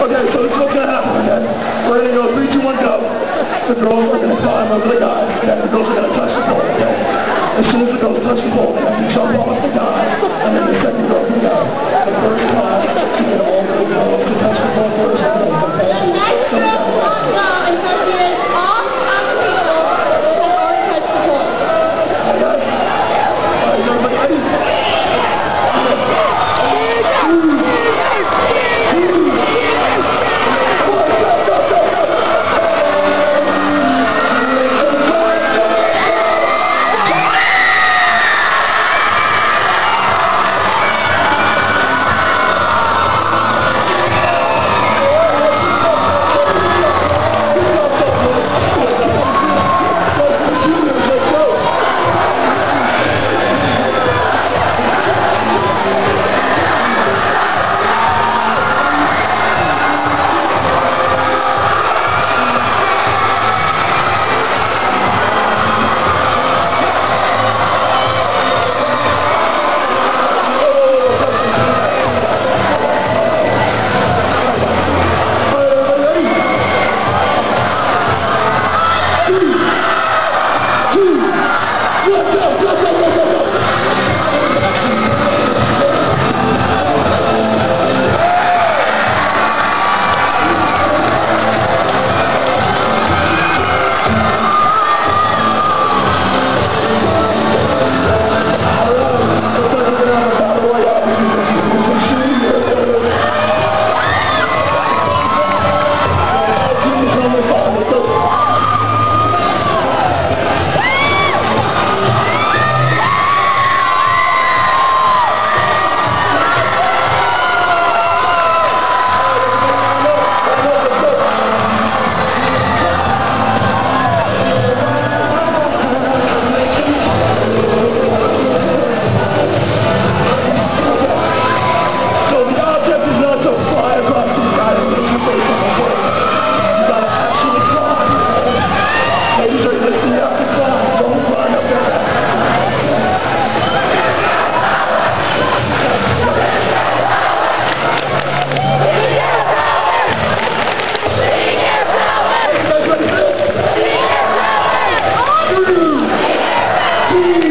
Okay, so it's is going to happen, okay? We're going to go three, two, one, go. The girls are going to climb over the guy, okay? The girls are going to touch the ball, okay? As soon as Woo!